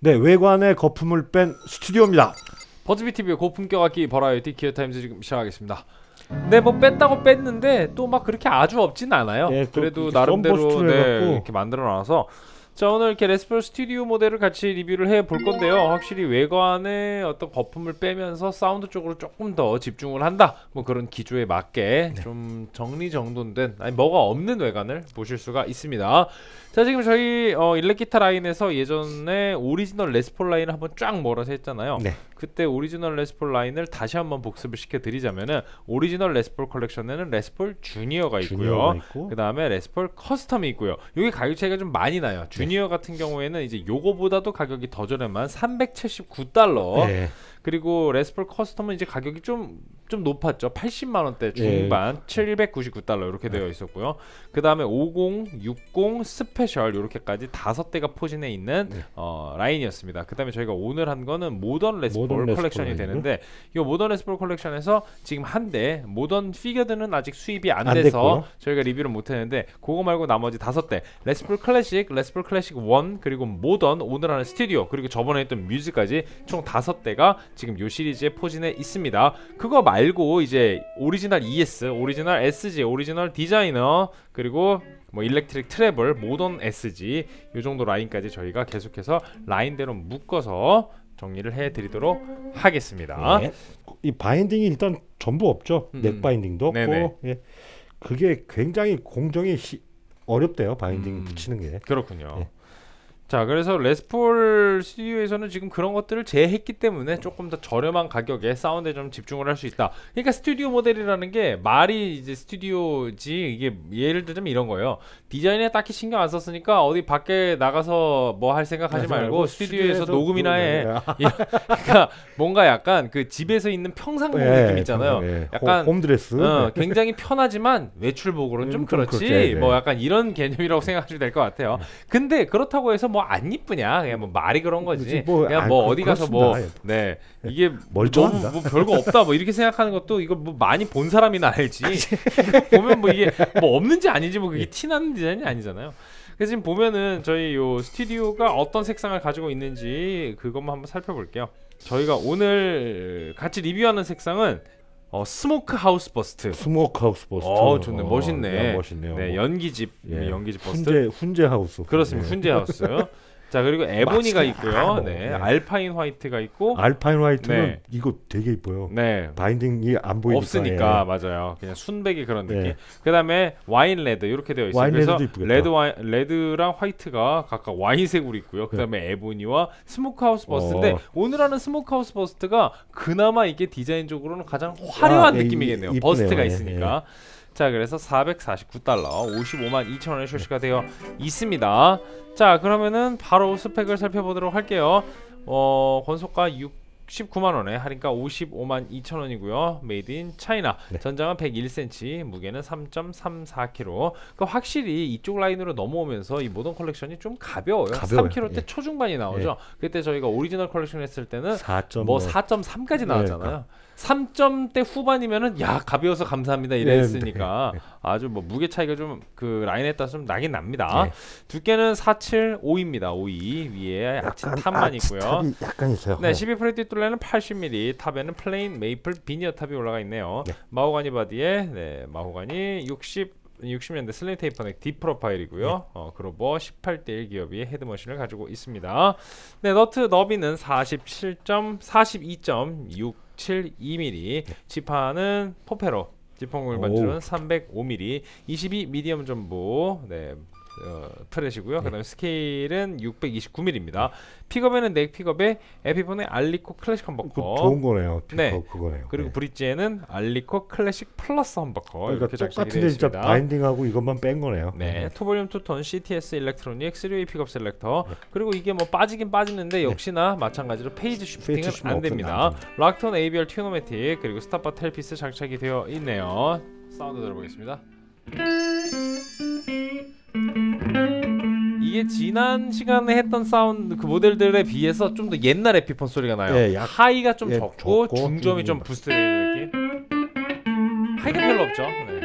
네, 외관의 거품을 뺀 스튜디오입니다. 버즈비 TV의 고품격 악기 버라이어티 기어 타임즈 지금 시작하겠습니다. 네, 뭐 뺐다고 뺐는데 또 막 그렇게 아주 없진 않아요. 예, 또 그래도 나름대로 네. 이렇게 만들어 놔서 자 오늘 이렇게 레스폴 스튜디오 모델을 같이 리뷰를 해 볼 건데요. 확실히 외관의 어떤 거품을 빼면서 사운드 쪽으로 조금 더 집중을 한다. 뭐 그런 기조에 맞게 네. 좀 정리정돈된 아니 뭐가 없는 외관을 보실 수가 있습니다. 자 지금 저희 어, 일렉기타 라인에서 예전에 오리지널 레스폴 라인을 한번 쫙 몰아서 했잖아요. 네. 그때 오리지널 레스폴 라인을 다시 한번 복습을 시켜드리자면은 오리지널 레스폴 컬렉션에는 레스폴 주니어가 있고요. 있고 그 다음에 레스폴 커스텀이 있고요. 여기 가격 차이가 좀 많이 나요. 주니어 같은 경우에는 이제 요거보다도 가격이 더 저렴한 379달러. 네. 그리고 레스폴 커스텀은 이제 가격이 좀 좀 높았죠. 80만 원대 예. 중반 799달러 이렇게 되어 있었고요. 그 다음에 50, 60 스페셜 이렇게까지 다섯 대가 포진해 있는 네. 어, 라인이었습니다. 그 다음에 저희가 오늘 한 거는 모던 레스폴 모던 컬렉션이 라인이고. 되는데 이 모던 레스폴 컬렉션에서 지금 한 대 모던 피겨드는 아직 수입이 안 안 돼서 됐고요. 저희가 리뷰를 못 했는데 그거 말고 나머지 다섯 대 레스폴 클래식, 레스폴 클래식 1 그리고 모던 오늘 하는 스튜디오 그리고 저번에 했던 뮤즈까지 총 다섯 대가 지금 요 시리즈에 포진해 있습니다. 그거 말고 이제 오리지널 ES, 오리지널 SG, 오리지널 디자이너 그리고 뭐 일렉트릭 트래블, 모던 SG 요 정도 라인까지 저희가 계속해서 라인대로 묶어서 정리를 해드리도록 하겠습니다. 네. 이 binding이 일단 전부 없죠. 음. neck binding도 없고. 예. 그게 굉장히 공정이 시, 어렵대요. binding 음. 붙이는 게. 그렇군요. 예. 자, 그래서 레스폴 스튜디오에서는 지금 그런 것들을 제했기 때문에 조금 더 저렴한 가격에 사운드에 좀 집중을 할 수 있다. 그러니까 스튜디오 모델이라는 게 말이 이제 스튜디오지 이게 예를 들자면 이런 거예요. 디자인에 딱히 신경 안 썼으니까 어디 밖에 나가서 뭐 할 생각 하지 말고 말고 스튜디오에서 스튜디오에서 녹음이나 해. 이- 그러니까 뭔가 약간 그 집에서 있는 평상복 예, 느낌 있잖아요. 예. 약간 호- 홈드레스. 어, 굉장히 편하지만 외출복으로는 좀 음, 좀 그렇지 그렇게, 네. 뭐 약간 이런 개념이라고 생각하시면 될 것 같아요. 근데 그렇다고 해서 뭐안 이쁘냐 그냥 뭐 말이 그런 거지. 그치, 뭐, 그냥 아, 뭐 그- 어디 가서 뭐 그렇습니다. 네 이게 멀쩡합니다. 너무 뭐 별거 없다 뭐 이렇게 생각하는 것도 이거 뭐 많이 본 사람이나 알지. 보면 뭐 이게 뭐 없는지 아닌지 뭐 그게 예. 티나는 디자인이 아니잖아요. 그래서 지금 보면은 저희 요 스튜디오가 어떤 색상을 가지고 있는지 그것만 한번 살펴볼게요. 저희가 오늘 같이 리뷰하는 색상은 어, Smokehouse Burst. Smokehouse Burst. 어, 좋네. 멋있네. 야, 멋있네요. 네, 뭐. 연기집, 예. 연기집 Burst. 훈제 훈제 하우스. 그렇습니다. 예. 훈제 하우스. 자 그리고 Ebony가. 있고요. 뭐, 네, 네. Alpine White가 있고. Alpine White는 네. 이거 되게 이뻐요. 네. binding이 안 보이니까. 없으니까 예. 맞아요. 그냥 순백의 그런 느낌. 네. 그다음에 Wine Red 이렇게 되어 있어요. 와인 그래서 이쁘겠다. Red Wine Red랑 White가 각각 와인색으로 있고요. 그다음에 Ebony와 Smokehouse Burst인데 네. 어. 오늘 하는 Smokehouse Burst가 그나마 이게 디자인적으로는 가장 화려한 아, 예, 느낌이겠네요. 이-. Burst가 예, 있으니까. 자 그래서 449달러 55만 2천 원에 출시가 되어 있습니다. 자 그러면은 바로 스펙을 살펴보도록 할게요. 어 권소가 69만 원에 할인가 55만 2천 원이고요. made in China. 네. 전장은 101cm, 무게는 3.34kg. 그 확실히 이쪽 라인으로 넘어오면서 이 모던 컬렉션이 좀 가벼워요. 가벼워요. 3kg대 예. 초중반이 나오죠. 그때 저희가 오리지널 컬렉션 했을 때는 4점 뭐 4.3까지 나왔잖아요. 3점대 후반이면은 야 가벼워서 감사합니다 이랬으니까 네, 아주 뭐 무게 차이가 좀 그 라인에 따라서 좀 나긴 납니다. 네. 두께는 475입니다. 52 위에 arch top만 있고요. 약간 있어요. 네, 12 fret 뒤 둘레는 80mm, top에는 plain maple veneer top이 올라가 있네요. 네. 마호가니 바디에 네, 마호가니 60 60년대 슬림 테이퍼넥 D 프로파일이고요. 어, 그로버 18대 1 기어비 head machine을 가지고 있습니다. 네, 너트 너비는 47.42.672mm. 지판은 pau ferro. 지판 곡률 오. 반지름은 305mm, 22 medium jumbo. 네. 어, fret이고요. 그다음에 스케일은 629mm입니다. pickup에는 neck pickup에 에피폰의 Alnico Classic 그 humbucker. 좋은 거네요. 네. 네. 그거네요. 그리고 네. bridge에는 Alnico Classic Plus humbucker 그러니까 똑같은데 진짜. binding하고 이것만 뺀 거네요. 네, two volume two tone CTS electronic 3 way pickup selector 네. 그리고 이게 뭐 빠지긴 빠지는데 역시나 마찬가지로 phase shifting은 안. 안 됩니다. LockTone ABR Tune-O-Matic 그리고 stopbar tailpiece 장착이 되어 있네요. 사운드 들어보겠습니다. 이게 지난 시간에 했던 사운드 그 모델들에 비해서 좀 더 옛날 에피폰 소리가 나요. 예, 약- high가 좀 예, 적고, 적고, 중음이 좀 음. boost되는 느낌. high가 별로 없죠. 네.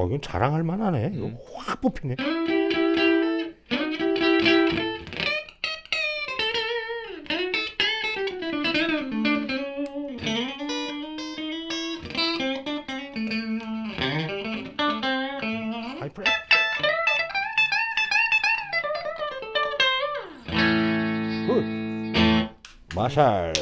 어 이건 자랑할 만하네. 이거 음. 확 뽑히네. 마샬.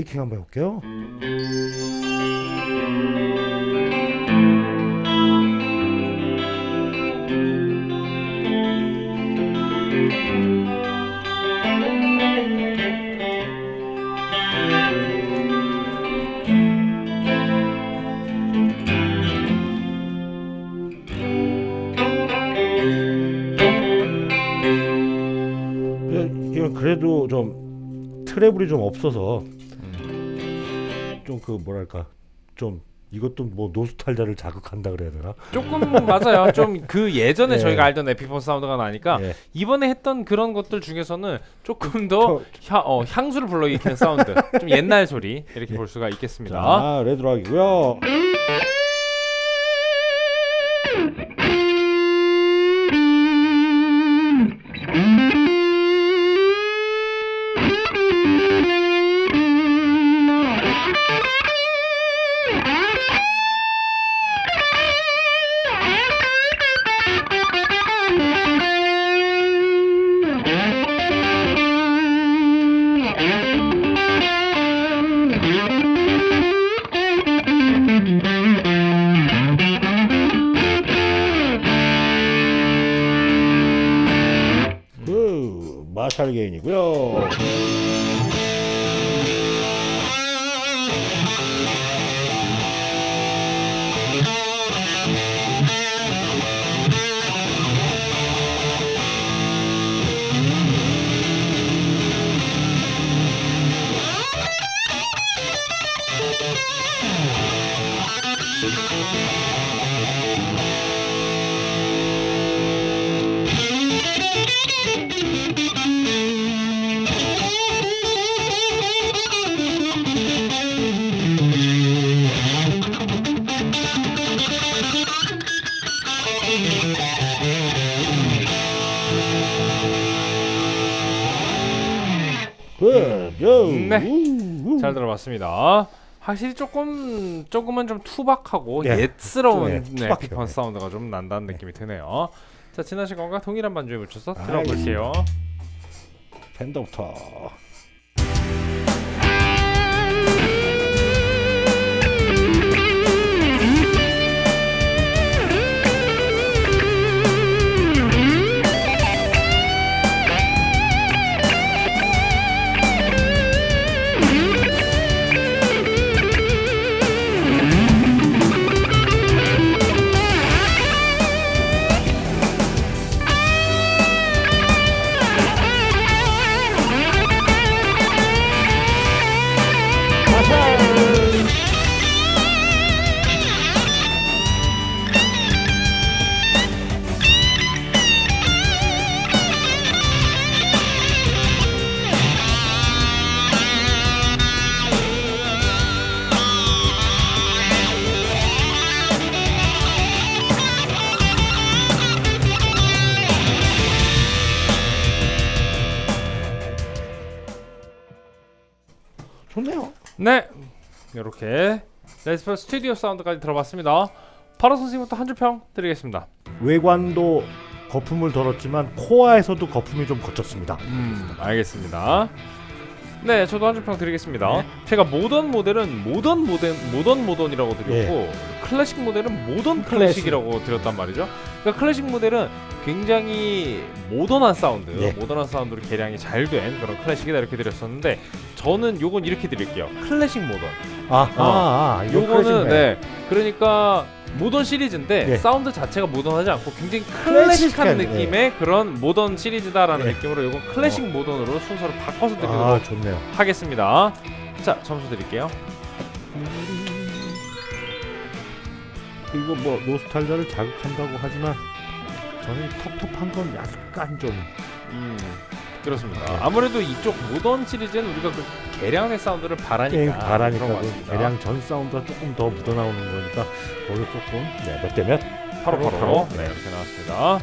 메이킹 한번 해볼게요. 이- 이건 그래도 좀 treble이 좀 없어서 좀 그 뭐랄까 좀 이것도 뭐 nostalgia를 자극한다 그래야 되나? 조금 맞아요. 좀 그 예전에 예. 저희가 알던 에피폰 사운드가 나니까 예. 이번에 했던 그런 것들 중에서는 조금 더 저- 향, 어, 향수를 불러일으키는 사운드, 좀 옛날 소리 이렇게 볼 수가 있겠습니다. 자, 레드락이고요. 마샬 게인이고요. 네. 우, 우. 잘 들어봤습니다. 확실히 조금 조금은 좀 투박하고 예. 옛스러운 예, 네, 투박해요. 에피폰 사운드가 좀 난다는 느낌이 드네요. 자 지난 시간과 동일한 반주에 붙여서. 들어볼게요. 팬더부터. 네, 이렇게 레스폴 스튜디오 사운드까지 들어봤습니다. 바로 선생님부터 한 줄 평 드리겠습니다. 외관도 거품을 덜었지만 core에서도 거품이 좀 걷혔습니다. 음, 알겠습니다. 네, 저도 한 줄 평 드리겠습니다. 네. 제가 모던 모델은 모던 모델 모던 모던이라고 드렸고 클래식 모델은 모던 클래식이라고 드렸단 말이죠. 그러니까 클래식 모델은 굉장히 모던한 사운드, 네. 모던한 사운드로 개량이 잘 된 그런 클래식이다 이렇게 드렸었는데 저는 요건 이렇게 드릴게요. 클래식 모던. 아, 아, 아 이거 요거는. 네, 그러니까 모던 시리즈인데 네. 사운드 자체가 모던하지 않고 굉장히 클래식한, 클래식한 느낌의 그런 모던 시리즈다라는 네. 느낌으로 요건 클래식 모던으로 순서를 바꿔서 드리도록 아, 좋네요. 하겠습니다. 자, 점수 드릴게요. 이거 뭐 nostalgia를 자극한다고 하지만 저는 텁텁한 건 약간 좀 음, 그렇습니다. 네. 아무래도 이쪽 모던 시리즈는 우리가 그 개량의 사운드를 바라니까 바라니까 그. 개량 전 사운드가 조금 더 묻어나오는 거니까 거기서 조금 네, 몇 대 몇? 바로 바로, 바로, 네, 이렇게 나왔습니다.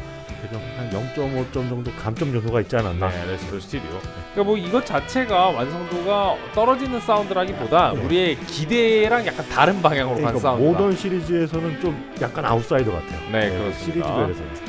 한 0.5점 정도 감점 요소가 있지 않았나? 네, 레스폴 스튜디오. 그러니까 뭐 이것 자체가 완성도가 떨어지는 사운드라기보다 네. 우리의 기대랑 약간 다른 방향으로 간 그러니까 사운드. 모던 시리즈에서는 좀 약간 아웃사이더 같아요. 네, 그렇습니다. 시리즈별에서.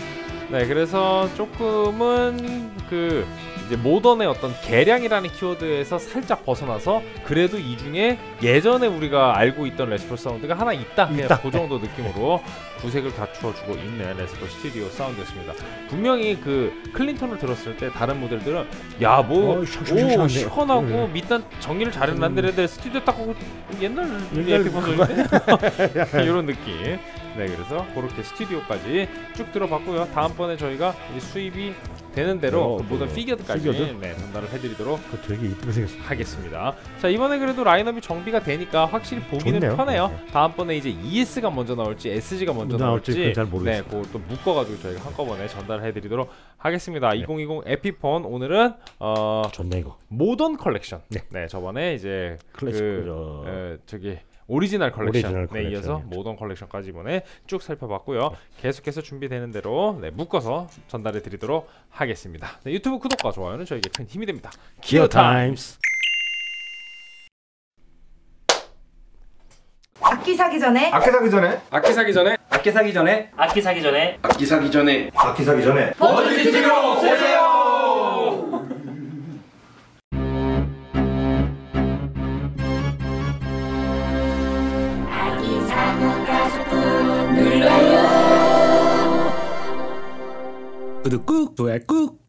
네, 그래서 조금은 그 이제 모던의 어떤 개량이라는 키워드에서 살짝 벗어나서 그래도 이 중에 예전에 우리가 알고 있던 레스폴 사운드가 하나 있다. 그냥 있다. 그 정도 느낌으로 구색을 갖추어주고 있는 레스폴 스튜디오 사운드였습니다. 분명히 그 clean tone을 들었을 때 다른 모델들은 야 뭐 어. 시원하고 네. 밑단 정리를 잘해놨는데 스튜디오 딱 보고 옛날 옛날 에피 버전인데 이런 느낌. 네, 그래서 그렇게 스튜디오까지 쭉 들어봤고요. 다음번에 저희가 이제 수입이 되는 대로 어, 그 모든 그 피겨드까지 피겨드? 네, 전달을 해드리도록 그 되게 이쁘게 생겼어. 하겠습니다. 자 이번에 그래도 라인업이 정비가 되니까 확실히 보기는 좋네요. 편해요. 네. 다음번에 이제 ES가 먼저 나올지 SG가 먼저 나올지 잘 네, 모르겠어요. 그걸 또 묶어가지고 저희가 한꺼번에 전달해드리도록 하겠습니다. 네. 2020 에피폰 오늘은 어 좋네 이거. 모던 컬렉션. 네. 네, 저번에 이제 클래식 그, 저 에, 저기 오리지널 컬렉션 오리지널 네, 이어서 컬렉션이었죠. 모던 컬렉션까지 이번에 쭉 살펴봤고요. 계속해서 준비되는 대로 네, 묶어서 전달해 드리도록 하겠습니다. 네, 유튜브 구독과 좋아요는 저에게 큰 힘이 됩니다. Gear Gear Time. Times. 악기 사기 전에 악기 사기 전에 악기 사기 전에 악기 사기 전에 악기 사기 전에 악기 사기 전에 악기 사기 전에 구독 꾹 좋아요 꾹